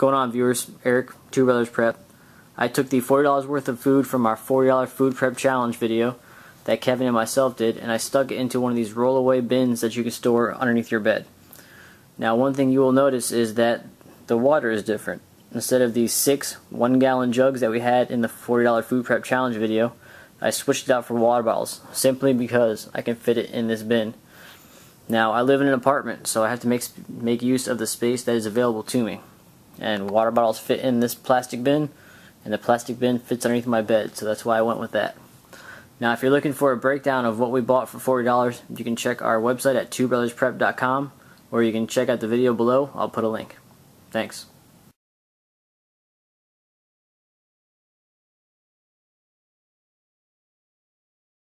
going on viewers? Eric, Two Brothers Prep. I took the $40 worth of food from our $40 food prep challenge video that Kevin and myself did and I stuck it into one of these rollaway bins that you can store underneath your bed. Now one thing you will notice is that the water is different. Instead of these six one gallon jugs that we had in the $40 food prep challenge video, I switched it out for water bottles simply because I can fit it in this bin. Now I live in an apartment so I have to make, make use of the space that is available to me and water bottles fit in this plastic bin and the plastic bin fits underneath my bed so that's why I went with that. Now if you're looking for a breakdown of what we bought for $40 you can check our website at twobrothersprep.com or you can check out the video below. I'll put a link. Thanks.